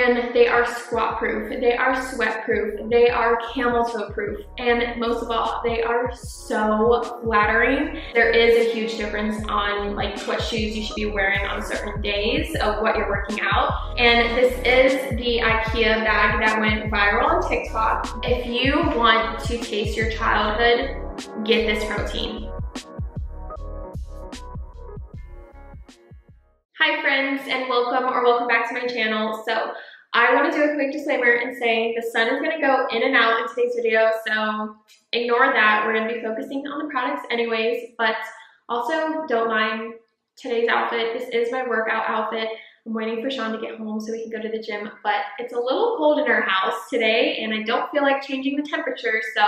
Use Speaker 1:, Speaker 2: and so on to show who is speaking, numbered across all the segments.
Speaker 1: and they are squat proof, they are sweat proof, they are camel toe proof, and most of all, they are so flattering. There is a huge difference on like what shoes you should be wearing on certain days of what you're working out. And this is the Ikea bag that went viral on TikTok. If you want to taste your childhood, get this protein. Hi friends and welcome or welcome back to my channel. So I want to do a quick disclaimer and say the sun is going to go in and out in today's video, so ignore that. We're going to be focusing on the products anyways, but also don't mind today's outfit. This is my workout outfit. I'm waiting for Sean to get home so we can go to the gym, but it's a little cold in our house today and I don't feel like changing the temperature, so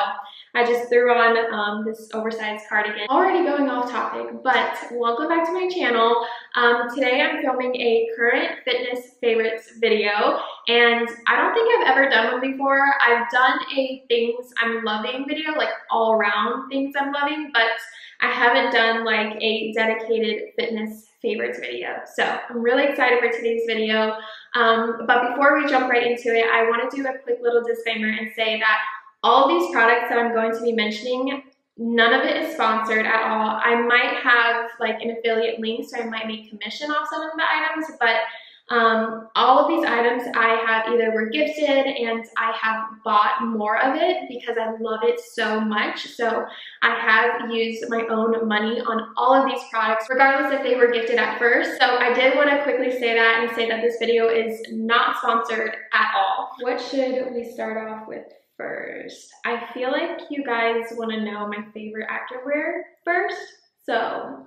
Speaker 1: I just threw on um, this oversized cardigan. Already going off topic, but welcome back to my channel. Um, today I'm filming a current fitness favorites video, and I don't think I've ever done one before. I've done a things I'm loving video, like all around things I'm loving, but I haven't done like a dedicated fitness favorites video. So I'm really excited for today's video. Um, but before we jump right into it, I want to do a quick little disclaimer and say that all these products that I'm going to be mentioning, none of it is sponsored at all. I might have like an affiliate link, so I might make commission off some of the items, but um, all of these items I have either were gifted and I have bought more of it because I love it so much. So I have used my own money on all of these products, regardless if they were gifted at first. So I did want to quickly say that and say that this video is not sponsored at all. What should we start off with first? I feel like you guys want to know my favorite activewear first. So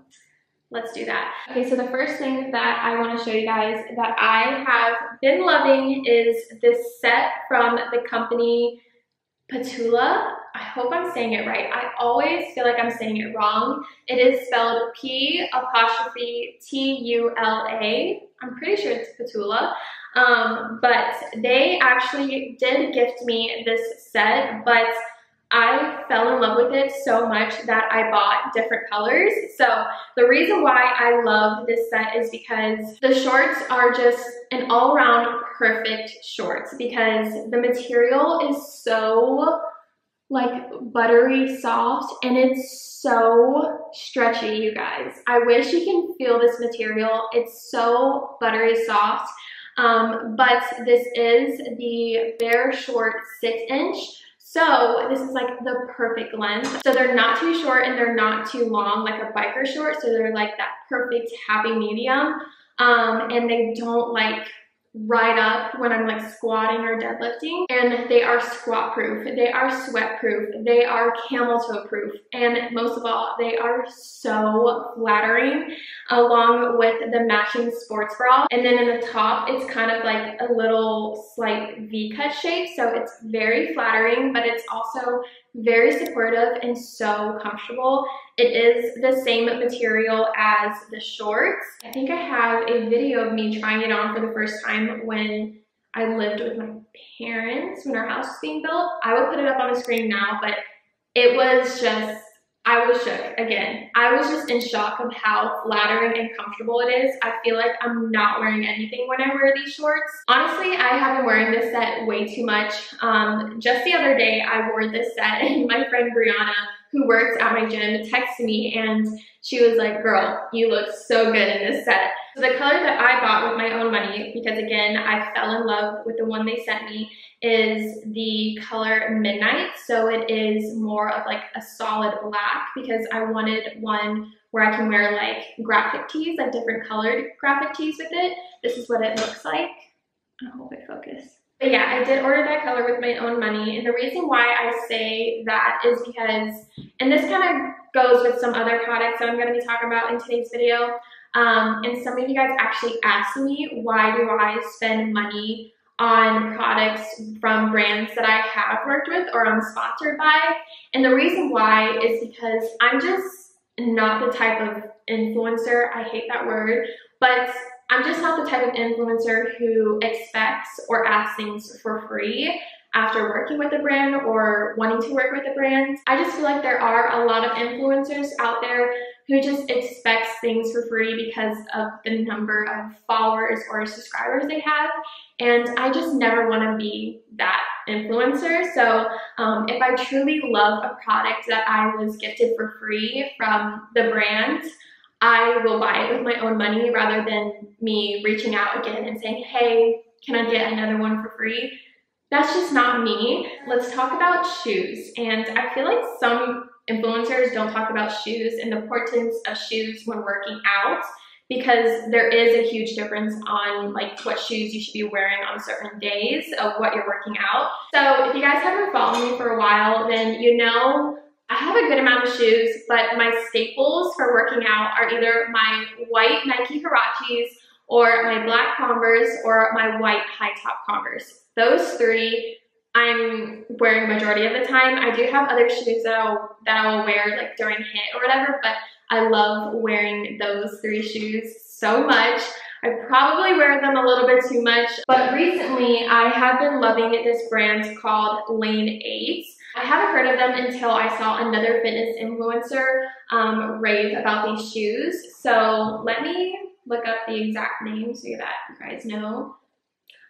Speaker 1: let's do that. Okay, so the first thing that I want to show you guys that I have been loving is this set from the company P'tula. I hope I'm saying it right. I always feel like I'm saying it wrong. It is spelled P apostrophe T-U-L-A. I'm pretty sure it's Petula. Um, but they actually did gift me this set, but I fell in love with it so much that I bought different colors. So the reason why I love this set is because the shorts are just an all-around perfect shorts because the material is so like buttery soft and it's so stretchy you guys. I wish you can feel this material. It's so buttery soft. Um, but this is the bare short six inch so this is like the perfect length. So they're not too short and they're not too long like a biker short. So they're like that perfect happy medium. Um, and they don't like right up when I'm like squatting or deadlifting and they are squat proof they are sweat proof they are camel toe proof and most of all they are so flattering along with the matching sports bra and then in the top it's kind of like a little slight v-cut shape so it's very flattering but it's also very supportive and so comfortable. It is the same material as the shorts. I think I have a video of me trying it on for the first time when I lived with my parents when our house was being built. I will put it up on the screen now, but it was just I was shook again. I was just in shock of how flattering and comfortable it is. I feel like I'm not wearing anything when I wear these shorts. Honestly, I have been wearing this set way too much. Um, just the other day, I wore this set and my friend Brianna, who works at my gym, texted me and she was like, girl, you look so good in this set. So the color that I bought with my own money, because again, I fell in love with the one they sent me, is the color Midnight. So it is more of like a solid black because I wanted one where I can wear like graphic tees, like different colored graphic tees with it. This is what it looks like. I hope it focus. But yeah, I did order that color with my own money. And the reason why I say that is because, and this kind of goes with some other products that I'm going to be talking about in today's video. Um, and some of you guys actually asked me, why do I spend money on products from brands that I have worked with or I'm sponsored by. And the reason why is because I'm just not the type of influencer, I hate that word, but I'm just not the type of influencer who expects or asks things for free after working with a brand or wanting to work with a brand. I just feel like there are a lot of influencers out there who just expects things for free because of the number of followers or subscribers they have. And I just never want to be that influencer. So um, if I truly love a product that I was gifted for free from the brand, I will buy it with my own money rather than me reaching out again and saying, hey, can I get another one for free? That's just not me. Let's talk about shoes. And I feel like some influencers don't talk about shoes and the importance of shoes when working out because there is a huge difference on like what shoes you should be wearing on certain days of what you're working out. So if you guys haven't followed me for a while, then you know I have a good amount of shoes, but my staples for working out are either my white Nike Huaraches or my black Converse or my white high top Converse. Those three I'm wearing majority of the time. I do have other shoes that I'll, that I will wear like during HIIT or whatever, but I love wearing those three shoes so much. I probably wear them a little bit too much, but recently I have been loving this brand called Lane 8. I haven't heard of them until I saw another fitness influencer um, rave about these shoes. So let me look up the exact name so that you guys know.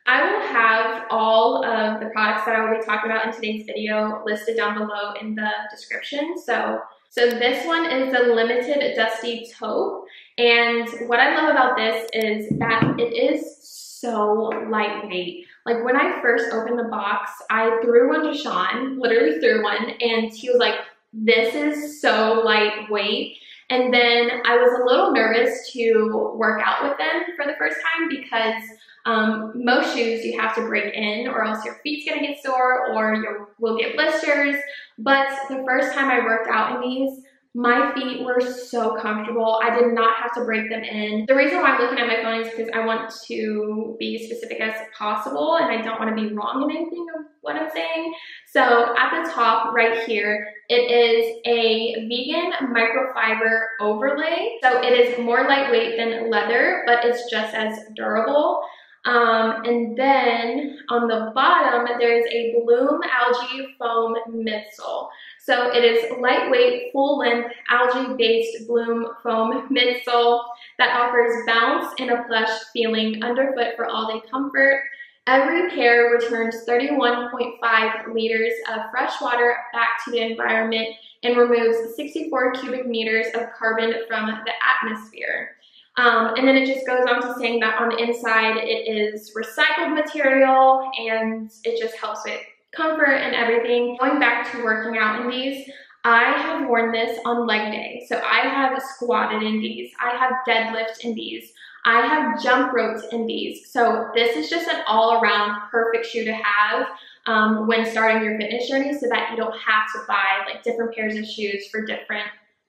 Speaker 1: I will have all of the products that I will be talking about in today's video listed down below in the description. So, so this one is the Limited Dusty Taupe. And what I love about this is that it is so lightweight. Like when I first opened the box, I threw one to Sean, literally threw one, and he was like, this is so lightweight. And then I was a little nervous to work out with them for the first time because um, most shoes you have to break in or else your feet's gonna get sore or you will get blisters. But the first time I worked out in these, my feet were so comfortable. I did not have to break them in. The reason why I'm looking at my phone is because I want to be specific as possible and I don't want to be wrong in anything of what I'm saying. So at the top right here, it is a vegan microfiber overlay. So it is more lightweight than leather, but it's just as durable. Um, and then on the bottom, there's a Bloom Algae Foam midsole. So it is lightweight, full-length, algae-based Bloom Foam midsole that offers bounce and a plush feeling underfoot for all-day comfort. Every pair returns 31.5 liters of fresh water back to the environment and removes 64 cubic meters of carbon from the atmosphere. Um, and then it just goes on to saying that on the inside it is recycled material and it just helps with comfort and everything. Going back to working out in these, I have worn this on leg day. So I have squatted in these. I have deadlift in these. I have jump ropes in these. So this is just an all around perfect shoe to have um, when starting your fitness journey so that you don't have to buy like different pairs of shoes for different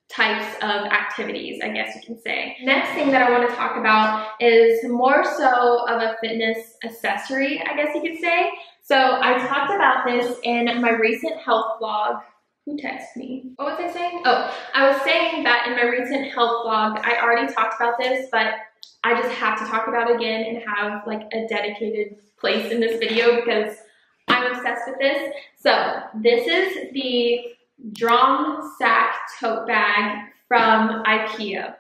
Speaker 1: types of activities, I guess you can say. Next thing that I want to talk about is more so of a fitness accessory, I guess you could say. So I talked about this in my recent health vlog. Who texted me? What was I saying? Oh, I was saying that in my recent health vlog, I already talked about this, but I just have to talk about it again and have like a dedicated place in this video because I'm obsessed with this. So this is the Drömsäck tote bag from Ikea.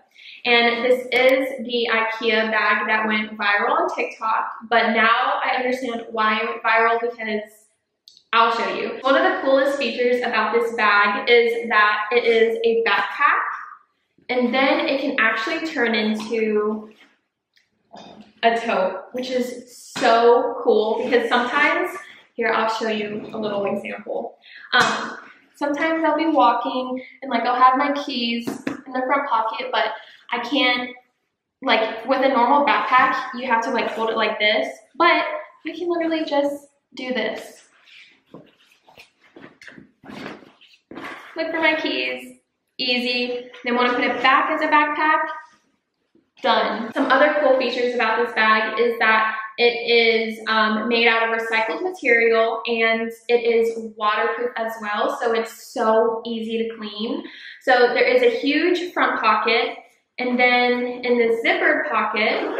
Speaker 1: And this is the Ikea bag that went viral on TikTok, but now I understand why it went viral because I'll show you. One of the coolest features about this bag is that it is a backpack and then it can actually turn into a tote, which is so cool because sometimes, here I'll show you a little example. Um, sometimes I'll be walking and like I'll have my keys in the front pocket, but I can't, like with a normal backpack, you have to like hold it like this, but I can literally just do this. Look for my keys, easy. Then want to put it back as a backpack, done. Some other cool features about this bag is that it is um, made out of recycled material and it is waterproof as well, so it's so easy to clean. So there is a huge front pocket, and then in the zippered pocket,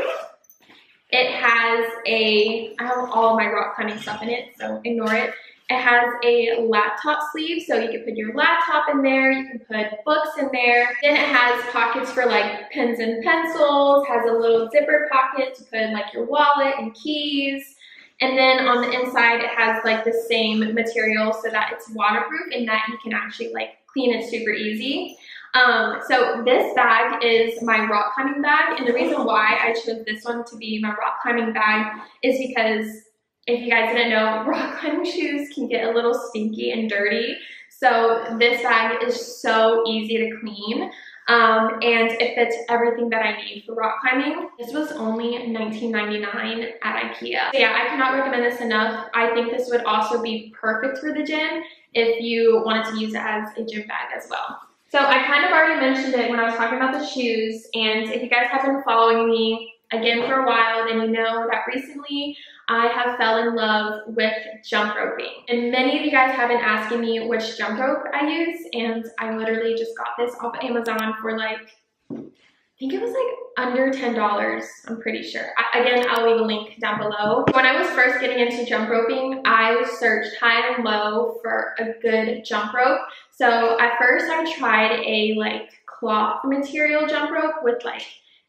Speaker 1: it has a, I have all my rock climbing stuff in it, so ignore it. It has a laptop sleeve, so you can put your laptop in there, you can put books in there. Then it has pockets for like pens and pencils, has a little zipper pocket to put in like your wallet and keys. And then on the inside, it has like the same material so that it's waterproof and that you can actually like clean it super easy. Um, so this bag is my rock climbing bag. And the reason why I chose this one to be my rock climbing bag is because if you guys didn't know, rock climbing shoes can get a little stinky and dirty. So this bag is so easy to clean. Um, and it fits everything that I need for rock climbing. This was only $19.99 at Ikea. So yeah, I cannot recommend this enough. I think this would also be perfect for the gym if you wanted to use it as a gym bag as well. So I kind of already mentioned it when I was talking about the shoes, and if you guys have been following me again for a while, then you know that recently I have fell in love with jump roping. And many of you guys have been asking me which jump rope I use, and I literally just got this off of Amazon for like, I think it was like under $10, I'm pretty sure. I, again, I'll leave a link down below. When I was first getting into jump roping, I searched high and low for a good jump rope so at first I tried a like cloth material jump rope with like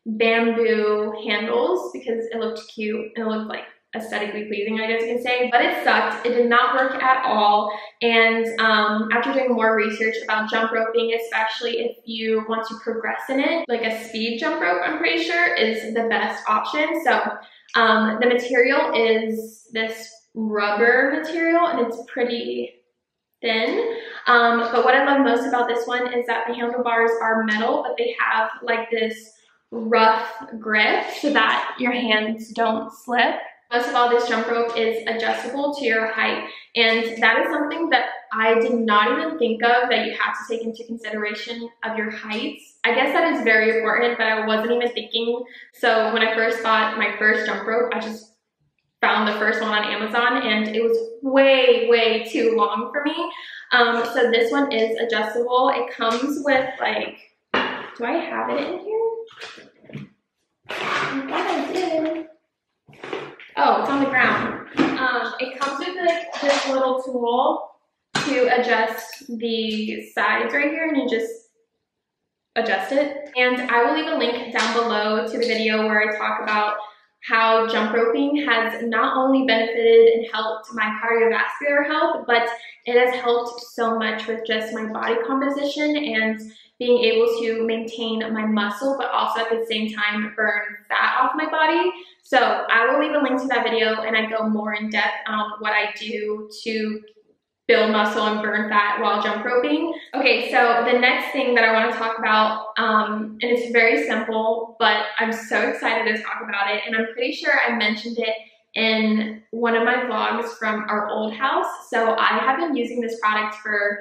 Speaker 1: bamboo handles because it looked cute and it looked like aesthetically pleasing, I guess you can say, but it sucked. It did not work at all. And um, after doing more research about jump roping, especially if you want to progress in it, like a speed jump rope, I'm pretty sure, is the best option. So um, the material is this rubber material and it's pretty thin. Um, but what I love most about this one is that the handlebars are metal, but they have like this rough grip so that your hands don't slip. Most of all, this jump rope is adjustable to your height. And that is something that I did not even think of that you have to take into consideration of your heights. I guess that is very important, but I wasn't even thinking. So when I first bought my first jump rope, I just found the first one on Amazon and it was way, way too long for me. Um, so this one is adjustable. It comes with like, do I have it in here? I thought I did. Oh, it's on the ground. Um, it comes with like this little tool to adjust the sides right here and you just adjust it. And I will leave a link down below to the video where I talk about how jump roping has not only benefited and helped my cardiovascular health, but it has helped so much with just my body composition and being able to maintain my muscle, but also at the same time burn fat off my body. So I will leave a link to that video and I go more in depth on what I do to build muscle and burn fat while jump roping. Okay, so the next thing that I want to talk about, um, and it's very simple, but I'm so excited to talk about it, and I'm pretty sure I mentioned it in one of my vlogs from our old house. So I have been using this product for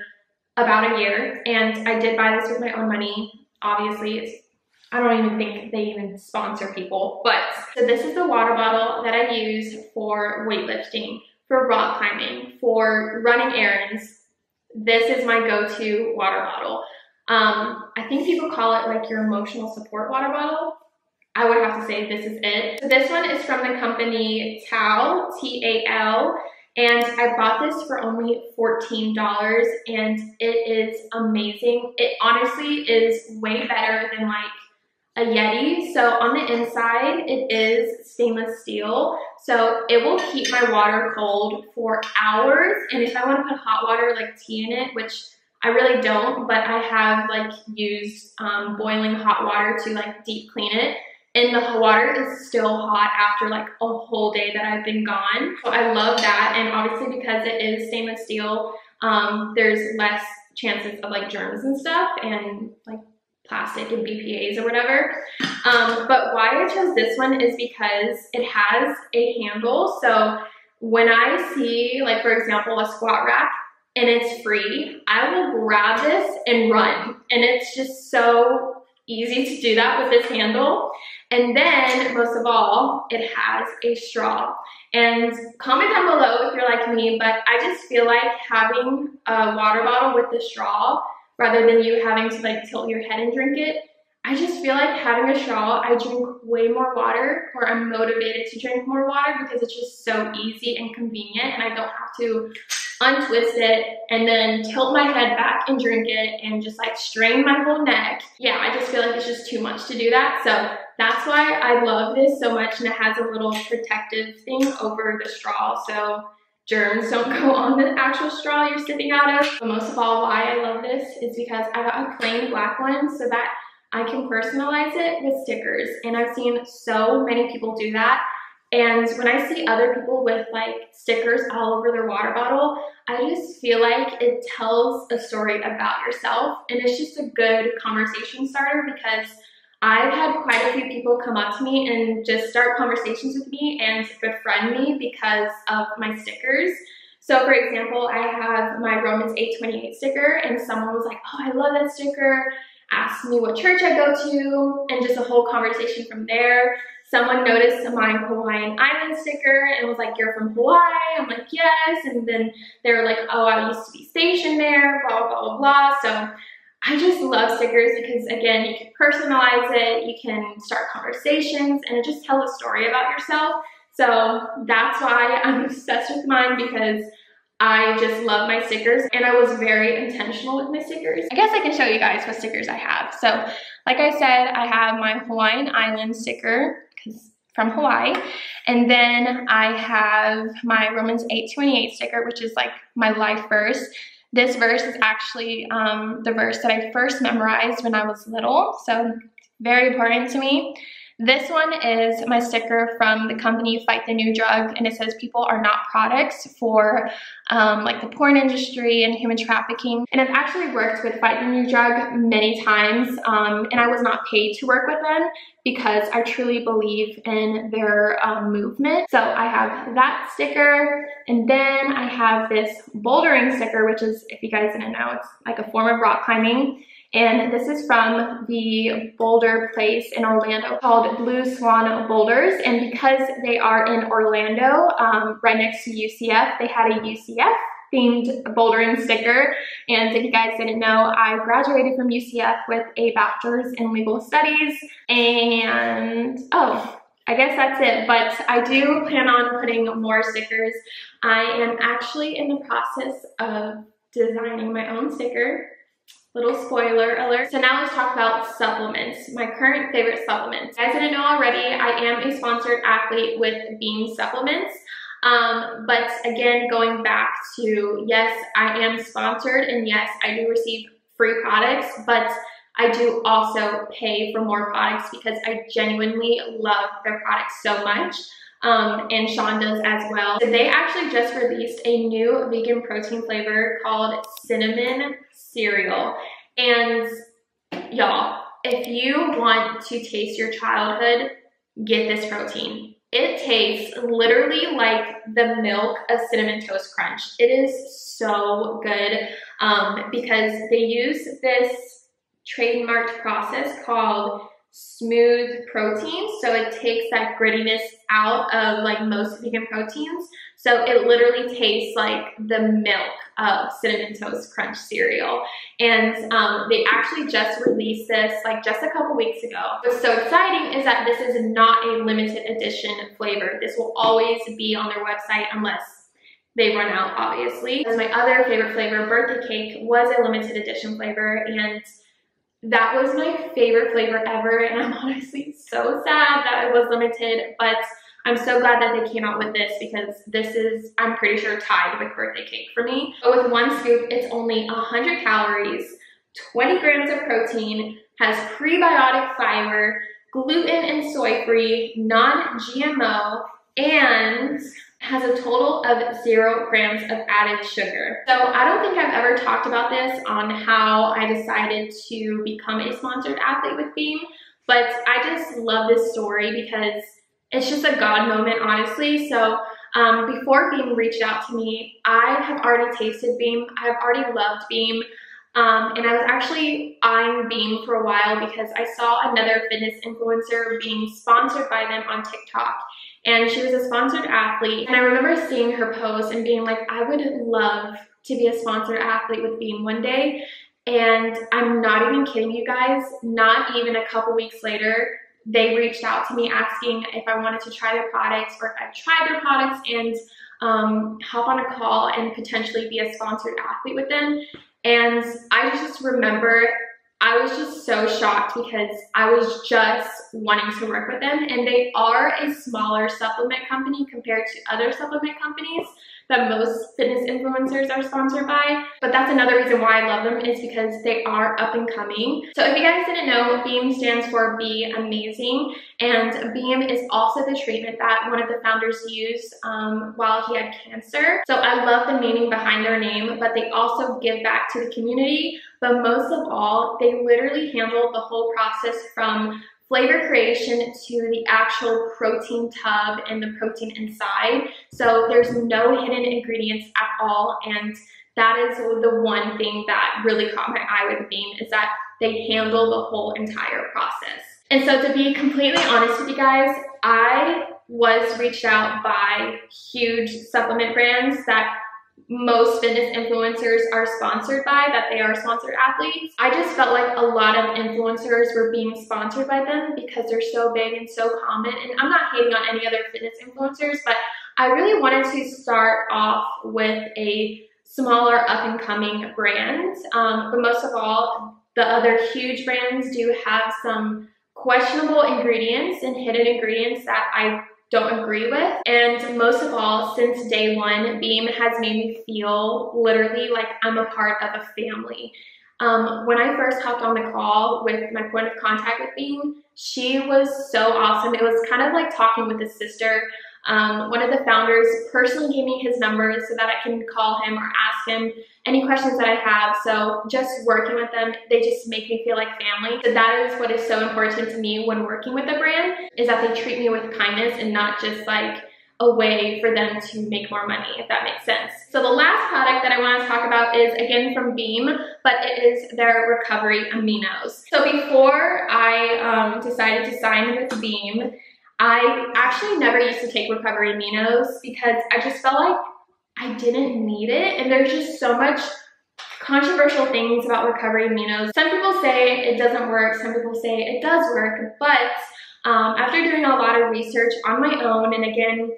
Speaker 1: about a year, and I did buy this with my own money. Obviously, it's I don't even think they even sponsor people, but so this is the water bottle that I use for weightlifting for rock climbing, for running errands, this is my go-to water bottle. Um, I think people call it like your emotional support water bottle. I would have to say this is it. So this one is from the company Tal, T-A-L, and I bought this for only $14 and it is amazing. It honestly is way better than like a Yeti. So on the inside, it is stainless steel. So it will keep my water cold for hours. And if I want to put hot water like tea in it, which I really don't, but I have like used um, boiling hot water to like deep clean it. And the water is still hot after like a whole day that I've been gone. So I love that. And obviously because it is stainless steel, um, there's less chances of like germs and stuff and like plastic and BPAs or whatever. Um, but why I chose this one is because it has a handle. So when I see, like for example, a squat rack and it's free, I will grab this and run. And it's just so easy to do that with this handle. And then, most of all, it has a straw. And comment down below if you're like me, but I just feel like having a water bottle with the straw rather than you having to like tilt your head and drink it. I just feel like having a straw, I drink way more water or I'm motivated to drink more water because it's just so easy and convenient and I don't have to untwist it, and then tilt my head back and drink it and just like strain my whole neck. Yeah, I just feel like it's just too much to do that. So that's why I love this so much and it has a little protective thing over the straw. So germs don't go on the actual straw you're sipping out of. But most of all, why I love this is because I got a plain black one so that I can personalize it with stickers. And I've seen so many people do that. And when I see other people with like stickers all over their water bottle, I just feel like it tells a story about yourself. And it's just a good conversation starter because I've had quite a few people come up to me and just start conversations with me and befriend me because of my stickers. So for example, I have my Romans 828 sticker and someone was like, oh, I love that sticker, asked me what church I go to, and just a whole conversation from there. Someone noticed my Hawaiian Island sticker and was like, you're from Hawaii? I'm like, yes. And then they were like, oh, I used to be stationed there, blah, blah, blah, blah. So I just love stickers because again, you can personalize it, you can start conversations, and it just tells a story about yourself. So that's why I'm obsessed with mine because I just love my stickers and I was very intentional with my stickers. I guess I can show you guys what stickers I have. So like I said, I have my Hawaiian Island sticker because from Hawaii. And then I have my Romans 828 sticker, which is like my life verse. This verse is actually um, the verse that I first memorized when I was little, so very important to me. This one is my sticker from the company Fight the New Drug, and it says people are not products for um, like the porn industry and human trafficking. And I've actually worked with Fight the New Drug many times, um, and I was not paid to work with them because I truly believe in their um, movement. So I have that sticker, and then I have this bouldering sticker, which is, if you guys didn't know, it's like a form of rock climbing. And this is from the boulder place in Orlando called Blue Swan Boulders. And because they are in Orlando, um, right next to UCF, they had a UCF themed bouldering sticker. And if you guys didn't know, I graduated from UCF with a bachelor's in legal studies. And oh, I guess that's it, but I do plan on putting more stickers. I am actually in the process of designing my own sticker Little spoiler alert. So now let's talk about supplements, my current favorite supplements. As I didn't know already, I am a sponsored athlete with Beam Supplements. Um, but again, going back to, yes, I am sponsored and yes, I do receive free products, but I do also pay for more products because I genuinely love their products so much. Um, and Sean does as well. They actually just released a new vegan protein flavor called cinnamon cereal. And y'all, if you want to taste your childhood, get this protein. It tastes literally like the milk of Cinnamon Toast Crunch. It is so good um, because they use this trademarked process called smooth protein. So it takes that grittiness out of like most vegan proteins. So it literally tastes like the milk of Cinnamon Toast Crunch cereal. And um, they actually just released this like just a couple weeks ago. What's so exciting is that this is not a limited edition flavor. This will always be on their website unless they run out, obviously. As my other favorite flavor, birthday cake, was a limited edition flavor and that was my favorite flavor ever and I'm honestly so sad that it was limited, but I'm so glad that they came out with this because this is, I'm pretty sure, tied with birthday cake for me. But with one scoop, it's only 100 calories, 20 grams of protein, has prebiotic fiber, gluten and soy free, non-GMO, and has a total of zero grams of added sugar. So I don't think I've ever talked about this on how I decided to become a sponsored athlete with Beam, but I just love this story because it's just a God moment, honestly. So um, before Beam reached out to me, I have already tasted Beam. I've already loved Beam. Um, and I was actually eyeing Beam for a while because I saw another fitness influencer being sponsored by them on TikTok. And she was a sponsored athlete. And I remember seeing her post and being like, I would love to be a sponsored athlete with Beam one day. And I'm not even kidding you guys, not even a couple weeks later, they reached out to me asking if I wanted to try their products or if I've tried their products and um, hop on a call and potentially be a sponsored athlete with them. And I just remember I was just so shocked because I was just wanting to work with them and they are a smaller supplement company compared to other supplement companies that most fitness influencers are sponsored by. But that's another reason why I love them is because they are up and coming. So if you guys didn't know, BEAM stands for Be Amazing. And BEAM is also the treatment that one of the founders used um, while he had cancer. So I love the meaning behind their name, but they also give back to the community. But most of all, they literally handle the whole process from flavor creation to the actual protein tub and the protein inside. So there's no hidden ingredients at all. And that is the one thing that really caught my eye with Beam is that they handle the whole entire process. And so to be completely honest with you guys, I was reached out by huge supplement brands that most fitness influencers are sponsored by, that they are sponsored athletes. I just felt like a lot of influencers were being sponsored by them because they're so big and so common. And I'm not hating on any other fitness influencers, but I really wanted to start off with a smaller up and coming brand. Um, but most of all, the other huge brands do have some questionable ingredients and hidden ingredients that I don't agree with. And most of all, since day one, Beam has made me feel literally like I'm a part of a family. Um, when I first hopped on the call with my point of contact with Beam, she was so awesome. It was kind of like talking with a sister. Um, one of the founders personally gave me his number so that I can call him or ask him any questions that I have. So just working with them, they just make me feel like family. So that is what is so important to me when working with a brand is that they treat me with kindness and not just like a way for them to make more money, if that makes sense. So the last product that I want to talk about is again from Beam, but it is their recovery aminos. So before I um, decided to sign with Beam, I actually never used to take recovery aminos because I just felt like I didn't need it. And there's just so much controversial things about recovery aminos. Some people say it doesn't work, some people say it does work, but um, after doing a lot of research on my own, and again,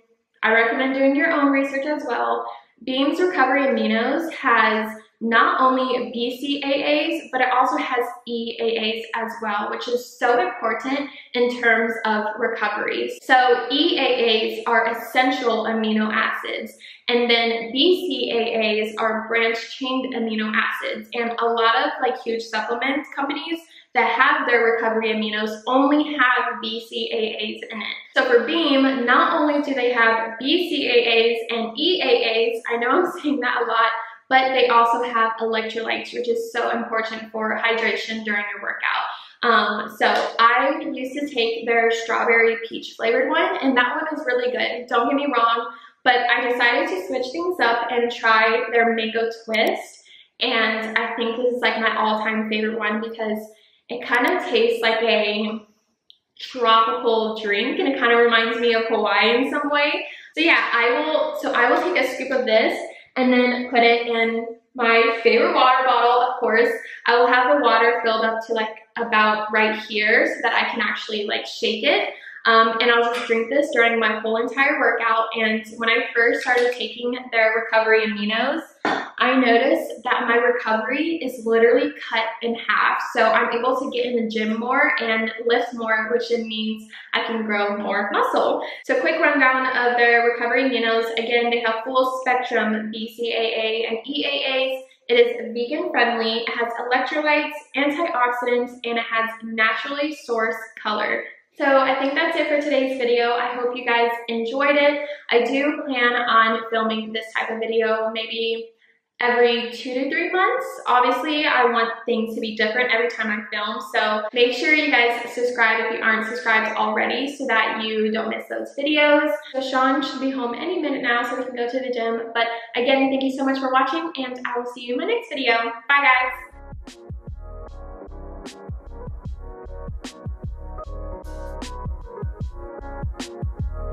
Speaker 1: I recommend doing your own research as well, Beam's Recovery Aminos has not only BCAAs, but it also has EAAs as well, which is so important in terms of recovery. So EAAs are essential amino acids, and then BCAAs are branched-chain amino acids. And a lot of like huge supplement companies that have their recovery aminos only have BCAAs in it. So for Beam, not only do they have BCAAs and EAAs, I know I'm saying that a lot, but they also have electrolytes, which is so important for hydration during your workout. Um, so I used to take their strawberry peach flavored one, and that one is really good. Don't get me wrong, but I decided to switch things up and try their mango twist. And I think this is like my all-time favorite one because it kind of tastes like a tropical drink and it kind of reminds me of Hawaii in some way. So yeah, I will, so I will take a scoop of this and then put it in my favorite water bottle, of course. I will have the water filled up to like about right here so that I can actually like shake it. Um, and I'll just drink this during my whole entire workout. And when I first started taking their recovery aminos, I noticed that my recovery is literally cut in half. So I'm able to get in the gym more and lift more, which means I can grow more muscle. So quick rundown of their recovery aminos. Again, they have full spectrum BCAA and EAAs. It is vegan friendly, it has electrolytes, antioxidants, and it has naturally sourced color. So I think that's it for today's video. I hope you guys enjoyed it. I do plan on filming this type of video maybe every two to three months. Obviously, I want things to be different every time I film, so make sure you guys subscribe if you aren't subscribed already so that you don't miss those videos. So Sean should be home any minute now so we can go to the gym. But again, thank you so much for watching and I will see you in my next video. Bye guys!